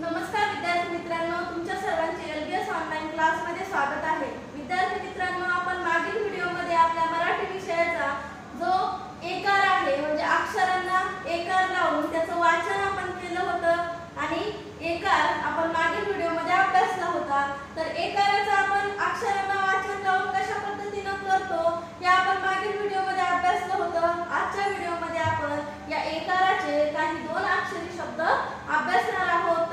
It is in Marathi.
नमस्कार विद्यार्थी मित्रांनो तुमच्या सर्वांचे एलबीएस ऑनलाइन क्लास ऑनलाईन क्लासमध्ये स्वागत आहे. विद्यार्थी मित्रांनो आपण मागील व्हिडिओमध्ये आपल्या मराठी विषयाचा जो एकार आहे म्हणजे अक्षरांना एकार लावून त्याचं वाचन आपण केलं होतं आणि एकार आपण मागील व्हिडिओमध्ये अभ्यासला होता. तर एकाराचा आपण अक्षरांना वाचन लावून कशा पद्धतीनं करतो हे आपण मागील व्हिडिओमध्ये अभ्यासलं होतं. आजच्या व्हिडिओमध्ये आपण या एकाराचे काही दोन अक्षरी शब्द अभ्यासणार आहोत.